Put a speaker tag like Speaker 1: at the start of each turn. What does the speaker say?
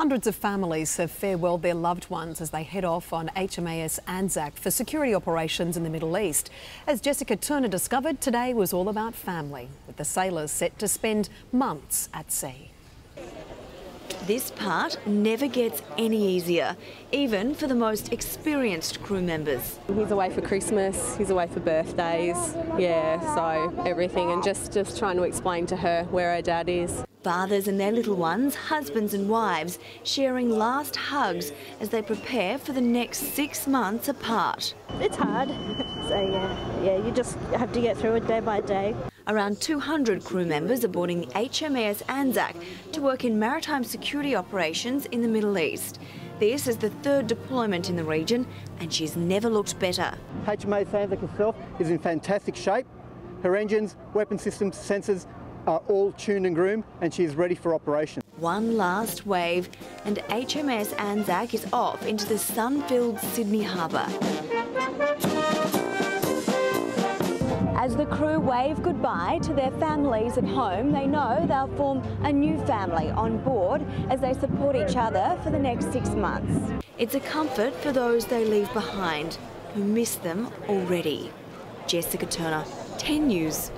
Speaker 1: Hundreds of families have farewelled their loved ones as they head off on HMAS Anzac for security operations in the Middle East. As Jessica Turner discovered, today was all about family, with the sailors set to spend months at sea.
Speaker 2: This part never gets any easier, even for the most experienced crew members.
Speaker 3: He's away for Christmas, he's away for birthdays, yeah, so everything, and just, just trying to explain to her where her dad is.
Speaker 2: Fathers and their little ones, husbands and wives, sharing last hugs as they prepare for the next six months apart.
Speaker 4: It's hard, so uh, yeah, yeah, you just have to get through it day by day.
Speaker 2: Around 200 crew members are boarding HMAS Anzac to work in maritime security operations in the Middle East. This is the third deployment in the region, and she's never looked better.
Speaker 5: HMAS Anzac itself is in fantastic shape. Her engines, weapon systems, sensors are all tuned and groomed and she is ready for operation.
Speaker 2: One last wave and HMAS Anzac is off into the sun-filled Sydney Harbour. As the crew wave goodbye to their families at home, they know they'll form a new family on board as they support each other for the next six months. It's a comfort for those they leave behind, who miss them already. Jessica Turner, 10 News.